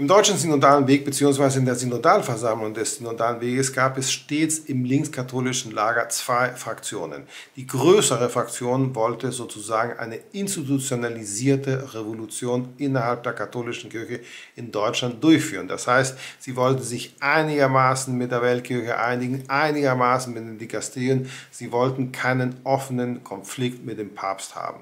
Im deutschen Synodalen Weg bzw. in der Synodalversammlung des Synodalen Weges gab es stets im linkskatholischen Lager zwei Fraktionen. Die größere Fraktion wollte sozusagen eine institutionalisierte Revolution innerhalb der katholischen Kirche in Deutschland durchführen. Das heißt, sie wollte sich einigermaßen mit der Weltkirche einigen, einigermaßen mit den Dikasterien. Sie wollten keinen offenen Konflikt mit dem Papst haben.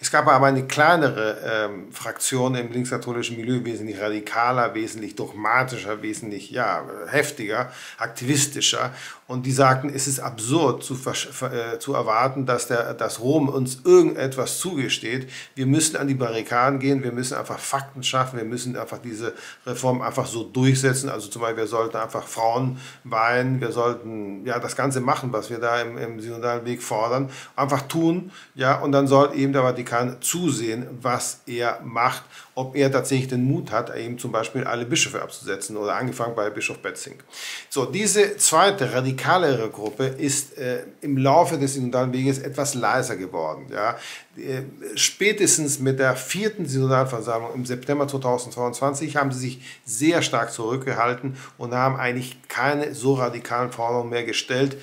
Es gab aber eine kleinere ähm, Fraktion im linkskatholischen Milieu, wesentlich radikaler radikaler, wesentlich dogmatischer, wesentlich ja, heftiger, aktivistischer. Und die sagten, es ist absurd zu, äh, zu erwarten, dass, der, dass Rom uns irgendetwas zugesteht. Wir müssen an die Barrikaden gehen, wir müssen einfach Fakten schaffen, wir müssen einfach diese Reform einfach so durchsetzen. Also zum Beispiel, wir sollten einfach Frauen weihen, wir sollten ja das Ganze machen, was wir da im, im synodalen Weg fordern, einfach tun. Ja, und dann soll eben der Vatikan zusehen, was er macht, ob er tatsächlich den Mut hat, eben zum Beispiel alle Bischöfe abzusetzen oder angefangen bei Bischof Betzing. So, diese zweite radikale radikalere Gruppe ist äh, im Laufe des synodalen Weges etwas leiser geworden. Ja? Äh, spätestens mit der vierten Synodalversammlung im September 2022 haben sie sich sehr stark zurückgehalten und haben eigentlich keine so radikalen Forderungen mehr gestellt,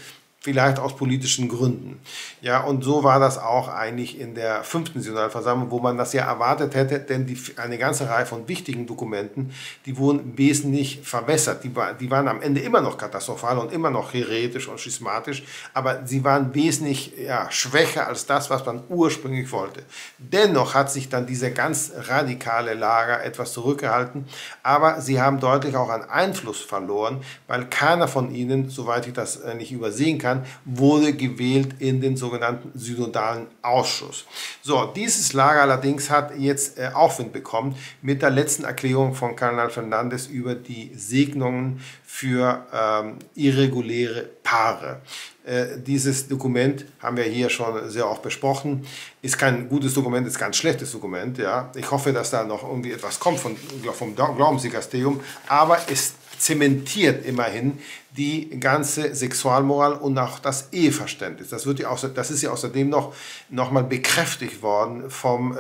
vielleicht aus politischen Gründen. Ja, und so war das auch eigentlich in der fünften Synodalversammlung, wo man das ja erwartet hätte, denn die, eine ganze Reihe von wichtigen Dokumenten, die wurden wesentlich verwässert. Die, die waren am Ende immer noch katastrophal und immer noch heretisch und schismatisch, aber sie waren wesentlich ja, schwächer als das, was man ursprünglich wollte. Dennoch hat sich dann diese ganz radikale Lager etwas zurückgehalten, aber sie haben deutlich auch an Einfluss verloren, weil keiner von ihnen, soweit ich das äh, nicht übersehen kann, Jahren wurde gewählt in den sogenannten synodalen Ausschuss. So, dieses Lager allerdings hat jetzt äh, Aufwind bekommen mit der letzten Erklärung von Kardinal Fernandes über die Segnungen für ähm, irreguläre Paare. Äh, dieses Dokument haben wir hier schon sehr oft besprochen. Ist kein gutes Dokument, ist kein schlechtes Dokument. Ja. Ich hoffe, dass da noch irgendwie etwas kommt von, vom Glaubensdikasterium, aber es zementiert immerhin die ganze Sexualmoral und auch das Eheverständnis. Das, wird ja außer, das ist ja außerdem noch, noch mal bekräftigt worden vom äh,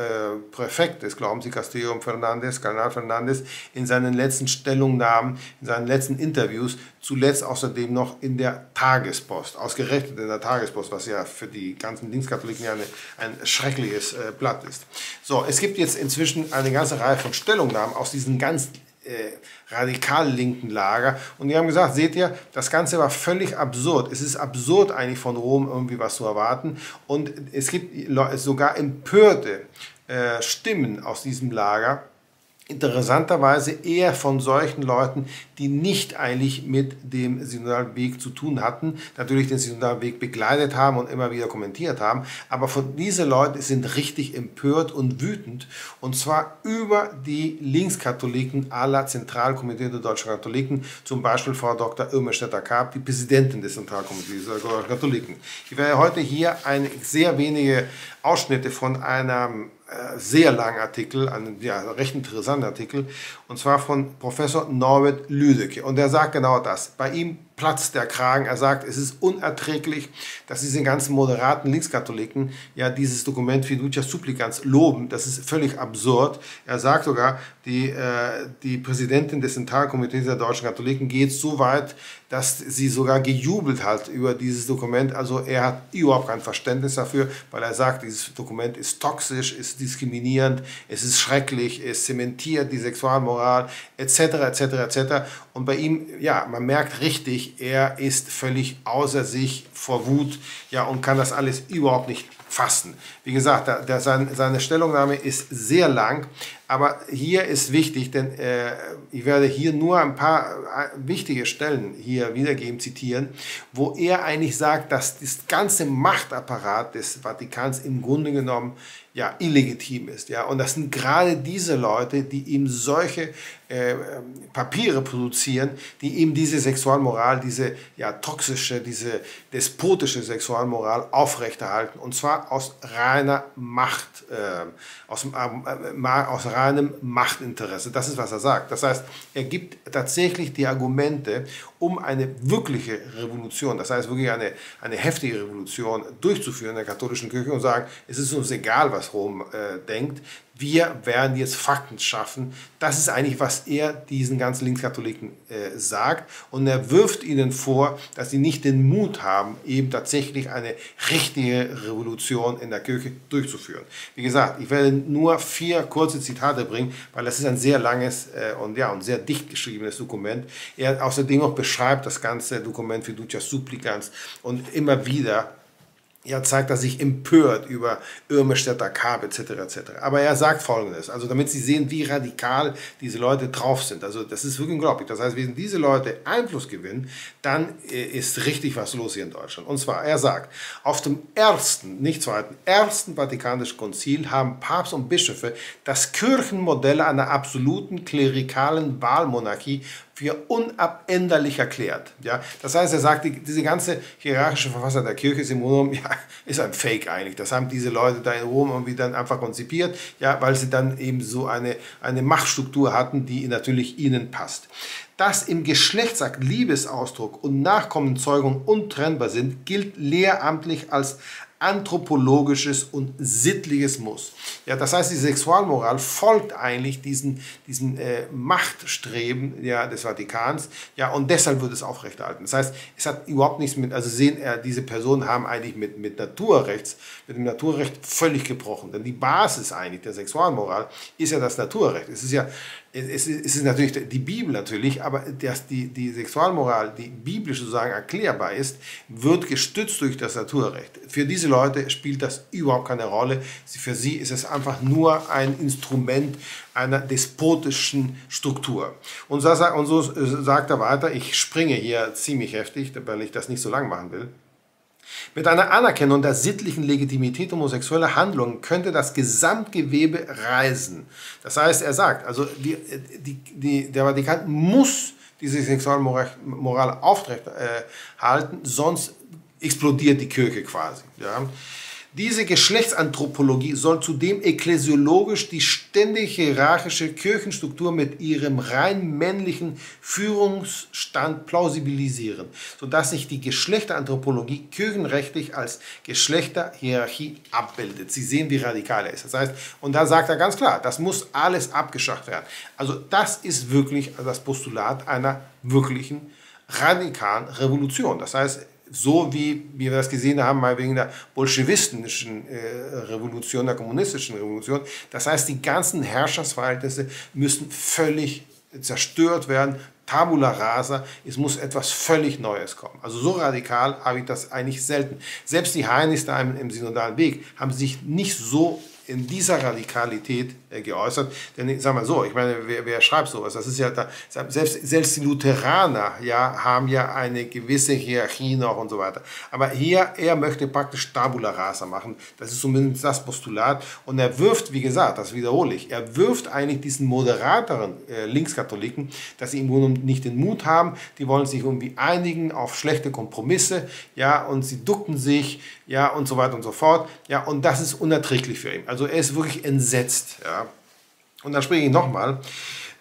Präfekt des Glaubensdikasterium Fernandes, Kardinal Fernandes, in seinen letzten Stellungnahmen, in seinen letzten Interviews, zuletzt außerdem noch in der Tagespost, ausgerechnet in der Tagespost, was ja für die ganzen Linkskatholiken ja eine, ein schreckliches äh, Blatt ist. So, es gibt jetzt inzwischen eine ganze Reihe von Stellungnahmen aus diesen ganz äh, radikal linken Lager. Und die haben gesagt, seht ihr, das Ganze war völlig absurd. Es ist absurd eigentlich von Rom irgendwie was zu erwarten. Und es gibt sogar empörte äh, Stimmen aus diesem Lager, interessanterweise eher von solchen Leuten, die nicht eigentlich mit dem synodalen Weg zu tun hatten, natürlich den synodalen Weg begleitet haben und immer wieder kommentiert haben, aber von diese Leute sind richtig empört und wütend und zwar über die Linkskatholiken aller Zentralkomitee der deutschen Katholiken, zum Beispiel Frau Dr. Irma Stetter-Karp, die Präsidentin des Zentralkomitees der deutschen Katholiken. Ich werde heute hier ein sehr wenige Ausschnitte von einem sehr langen Artikel, einen ja, recht interessanten Artikel, und zwar von Professor Norbert Lüdecke. Und er sagt genau das. Bei ihm platzt der Kragen. Er sagt, es ist unerträglich, dass diese ganzen moderaten Linkskatholiken ja dieses Dokument Fiducia Supplicans loben. Das ist völlig absurd. Er sagt sogar, die, äh, die Präsidentin des Zentralkomitees der deutschen Katholiken geht so weit, dass sie sogar gejubelt hat über dieses Dokument. Also er hat überhaupt kein Verständnis dafür, weil er sagt, dieses Dokument ist toxisch, ist diskriminierend, es ist schrecklich, es zementiert die Sexualmoral etc. etc. etc. Und bei ihm, ja, man merkt richtig, er ist völlig außer sich vor Wut, ja, und kann das alles überhaupt nicht fassen. Wie gesagt, da, da sein, seine Stellungnahme ist sehr lang, aber hier ist wichtig, denn äh, ich werde hier nur ein paar äh, wichtige Stellen hier wiedergeben, zitieren, wo er eigentlich sagt, dass das ganze Machtapparat des Vatikans im Grunde genommen ja, illegitim ist. Ja? Und das sind gerade diese Leute, die ihm solche äh, Papiere produzieren, die ihm diese Sexualmoral, diese ja, toxische, diese despotische Sexualmoral aufrechterhalten. Und zwar aus reiner Macht, äh, aus, äh, aus reinem Machtinteresse. Das ist, was er sagt. Das heißt, er gibt tatsächlich die Argumente, um eine wirkliche Revolution, das heißt wirklich eine, eine heftige Revolution durchzuführen in der katholischen Kirche und sagen, es ist uns egal, was Rom äh, denkt, wir werden jetzt Fakten schaffen. Das ist eigentlich, was er diesen ganzen Linkskatholiken äh, sagt. Und er wirft ihnen vor, dass sie nicht den Mut haben, eben tatsächlich eine richtige Revolution in der Kirche durchzuführen. Wie gesagt, ich werde nur vier kurze Zitate bringen, weil das ist ein sehr langes äh, und, ja, und sehr dicht geschriebenes Dokument. Er außerdem auch beschreibt das ganze Dokument Fiducia Supplicans und immer wieder ja, zeigt er sich empört über Irmestädter Kab etc. etc. Aber er sagt Folgendes, also damit Sie sehen, wie radikal diese Leute drauf sind. Also das ist wirklich unglaublich. Das heißt, wenn diese Leute Einfluss gewinnen, dann äh, ist richtig was los hier in Deutschland. Und zwar, er sagt, auf dem ersten, nicht zweiten, ersten Vatikanischen Konzil haben Papst und Bischöfe das Kirchenmodell einer absoluten klerikalen Wahlmonarchie für unabänderlich erklärt. Ja? Das heißt, er sagt, die, diese ganze hierarchische Verfassung der Kirche ist im Rom, ja, ist ein Fake eigentlich. Das haben diese Leute da in Rom irgendwie dann einfach konzipiert, ja, weil sie dann eben so eine, eine Machtstruktur hatten, die natürlich ihnen passt. Dass im Geschlechtsakt Liebesausdruck und Nachkommenzeugung untrennbar sind, gilt lehramtlich als anthropologisches und sittliches Muss. Ja, das heißt, die Sexualmoral folgt eigentlich diesen, diesen äh, Machtstreben ja, des Vatikans ja, und deshalb wird es aufrechterhalten. Das heißt, es hat überhaupt nichts mit, also sehen, äh, diese Personen haben eigentlich mit, mit Naturrechts, mit dem Naturrecht völlig gebrochen. Denn die Basis eigentlich der Sexualmoral ist ja das Naturrecht. Es ist ja es ist natürlich die Bibel natürlich, aber dass die, die Sexualmoral, die biblisch sozusagen erklärbar ist, wird gestützt durch das Naturrecht. Für diese Leute spielt das überhaupt keine Rolle. Für sie ist es einfach nur ein Instrument einer despotischen Struktur. Und so, so sagt er weiter, ich springe hier ziemlich heftig, weil ich das nicht so lang machen will. Mit einer Anerkennung der sittlichen Legitimität homosexueller Handlungen könnte das Gesamtgewebe reisen. Das heißt, er sagt, also die, die, die, der Vatikan muss diese Sexualmoral aufrechterhalten, sonst explodiert die Kirche quasi. Ja. Diese Geschlechtsanthropologie soll zudem ekklesiologisch die ständig hierarchische Kirchenstruktur mit ihrem rein männlichen Führungsstand plausibilisieren, sodass sich die Geschlechteranthropologie kirchenrechtlich als Geschlechterhierarchie abbildet. Sie sehen, wie radikal er ist. Das heißt, und da sagt er ganz klar, das muss alles abgeschafft werden. Also das ist wirklich das Postulat einer wirklichen radikalen Revolution. Das heißt, so wie, wir das gesehen haben, mal wegen der bolschewistischen äh, Revolution, der kommunistischen Revolution. Das heißt, die ganzen Herrschaftsverhältnisse müssen völlig zerstört werden, tabula rasa, es muss etwas völlig Neues kommen. Also so radikal habe ich das eigentlich selten. Selbst die Heinis da im, im synodalen Weg haben sich nicht so in dieser Radikalität äh, geäußert. Denn ich sage mal so, ich meine, wer, wer, schreibt sowas? Das ist ja da, selbst, selbst die Lutheraner ja, haben ja eine gewisse Hierarchie noch und so weiter. Aber hier, er möchte praktisch Tabula Rasa machen. Das ist zumindest das Postulat. Und er wirft, wie gesagt, das wiederhole ich, er wirft eigentlich diesen moderateren äh, Linkskatholiken, dass sie im Grunde nicht den Mut haben, die wollen sich irgendwie einigen auf schlechte Kompromisse, ja, und sie ducken sich, ja, und so weiter und so fort. Ja, und das ist unerträglich für ihn. Also er ist wirklich entsetzt. Ja. Und dann spreche ich nochmal.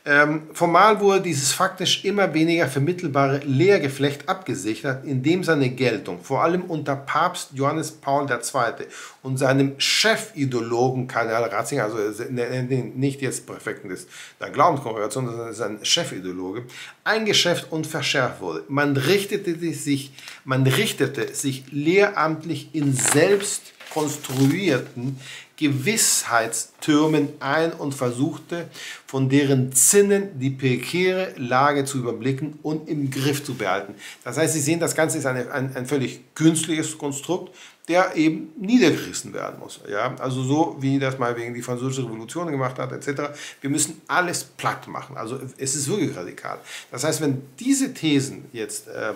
Ähm, formal wurde dieses faktisch immer weniger vermittelbare Lehrgeflecht abgesichert, indem seine Geltung vor allem unter Papst Johannes Paul II. und seinem Chefideologen Kardinal Ratzinger, also nicht jetzt Präfekten des, der Glaubenskongregation, sondern sein Chefideologe, eingeschärft und verschärft wurde. Man richtete sich, man richtete sich lehramtlich in selbst konstruierten Gewissheitstürmen ein und versuchte, von deren Zinnen die prekäre Lage zu überblicken und im Griff zu behalten. Das heißt, Sie sehen, das Ganze ist eine, ein, ein völlig künstliches Konstrukt, der eben niedergerissen werden muss. Ja? Also so, wie das mal wegen die französische Revolution gemacht hat, etc. Wir müssen alles platt machen. Also es ist wirklich radikal. Das heißt, wenn diese Thesen jetzt äh,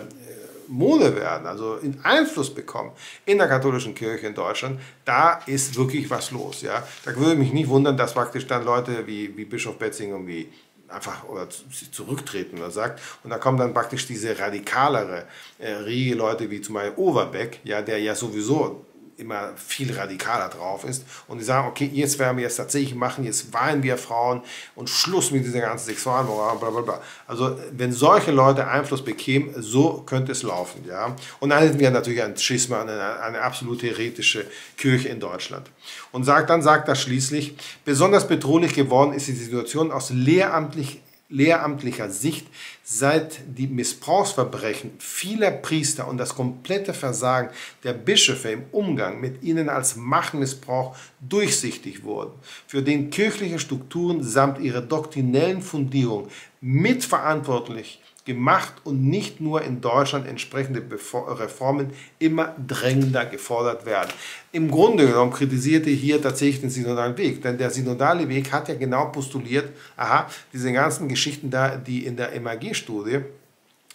Mode werden, also Einfluss bekommen in der katholischen Kirche in Deutschland, da ist wirklich was los. Ja? Da würde mich nicht wundern, dass praktisch dann Leute wie, wie Bischof Betzing irgendwie einfach oder zurücktreten oder sagt. Und da kommen dann praktisch diese radikalere äh, Riege Leute wie zum Beispiel Overbeck, ja, der ja sowieso immer viel radikaler drauf ist und die sagen, okay, jetzt werden wir es tatsächlich machen, jetzt weinen wir Frauen und Schluss mit dieser ganzen Sexualmoral, bla bla bla. Also wenn solche Leute Einfluss bekämen, so könnte es laufen. Ja? Und dann hätten wir natürlich ein Schisma, eine, eine absolut heretische Kirche in Deutschland. Und sagt, dann sagt er schließlich, besonders bedrohlich geworden ist die Situation aus lehramtlich lehramtlicher Sicht seit die Missbrauchsverbrechen vieler Priester und das komplette Versagen der Bischöfe im Umgang mit ihnen als Machtmissbrauch durchsichtig wurden, für den kirchliche Strukturen samt ihrer doktrinellen Fundierung mitverantwortlich gemacht und nicht nur in Deutschland entsprechende Reformen immer drängender gefordert werden. Im Grunde genommen kritisierte hier tatsächlich den synodalen Weg, denn der synodale Weg hat ja genau postuliert, aha, diese ganzen Geschichten da, die in der MAG-Studie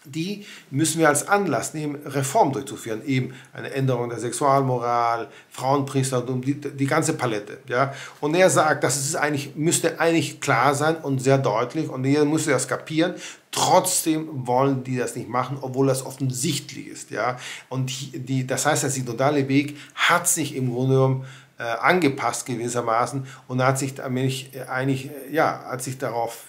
die müssen wir als Anlass nehmen, Reform durchzuführen. Eben eine Änderung der Sexualmoral, Frauenpriestertum, die, die ganze Palette. Ja? Und er sagt, das ist eigentlich, müsste eigentlich klar sein und sehr deutlich und jeder müsste das kapieren. Trotzdem wollen die das nicht machen, obwohl das offensichtlich ist. Ja? Und die, das heißt, der synodale Weg hat sich im Grunde genommen äh, angepasst gewissermaßen und hat sich eigentlich, eigentlich ja, hat sich darauf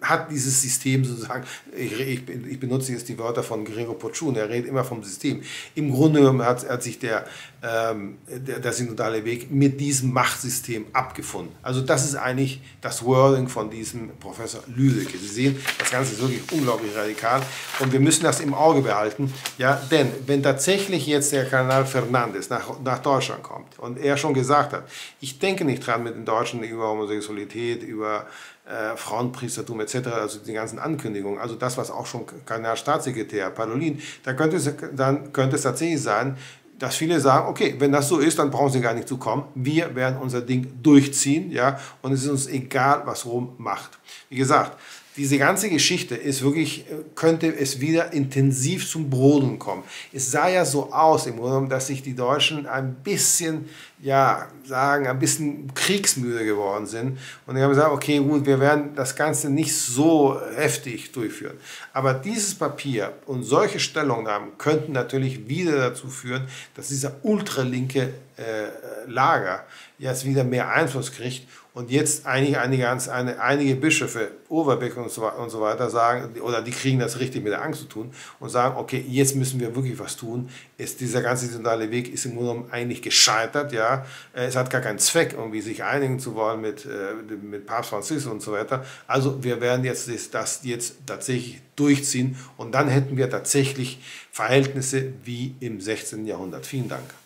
hat dieses System sozusagen, ich, ich, ich, benutze jetzt die Wörter von Gregor Potschun, er redet immer vom System. Im Grunde genommen hat, hat sich der, ähm, der, der synodale Weg mit diesem Machtsystem abgefunden. Also das ist eigentlich das Wording von diesem Professor Lüdecke. Sie sehen, das Ganze ist wirklich unglaublich radikal und wir müssen das im Auge behalten. Ja, denn wenn tatsächlich jetzt der Kardinal Fernandes nach, nach Deutschland kommt und er schon gesagt hat, ich denke nicht dran mit den Deutschen über Homosexualität, über äh, Frauenpriestertum etc., also die ganzen Ankündigungen, also das, was auch schon Kardinalstaatssekretär Parolin, da könnte es, dann könnte es tatsächlich sein, dass viele sagen, okay, wenn das so ist, dann brauchen sie gar nicht zu kommen. Wir werden unser Ding durchziehen, ja, und es ist uns egal, was Rom macht. Wie gesagt, diese ganze Geschichte ist wirklich, könnte es wieder intensiv zum Brodeln kommen. Es sah ja so aus im Grunde, dass sich die Deutschen ein bisschen, ja, sagen, ein bisschen kriegsmüde geworden sind. Und die haben gesagt, okay, gut, wir werden das Ganze nicht so heftig durchführen. Aber dieses Papier und solche Stellungnahmen könnten natürlich wieder dazu führen, dass dieser ultralinke äh, Lager jetzt wieder mehr Einfluss kriegt und jetzt einige, einige, eine, einige Bischöfe, Overbeck und so, und so weiter sagen, oder die kriegen das richtig mit der Angst zu tun und sagen, okay, jetzt müssen wir wirklich was tun. Ist, dieser ganze synodale Weg ist im Grunde genommen eigentlich gescheitert, ja. Es hat gar keinen Zweck, irgendwie sich einigen zu wollen mit, äh, mit Papst Franziskus und so weiter. Also wir werden jetzt das jetzt tatsächlich durchziehen und dann hätten wir tatsächlich Verhältnisse wie im 16. Jahrhundert. Vielen Dank.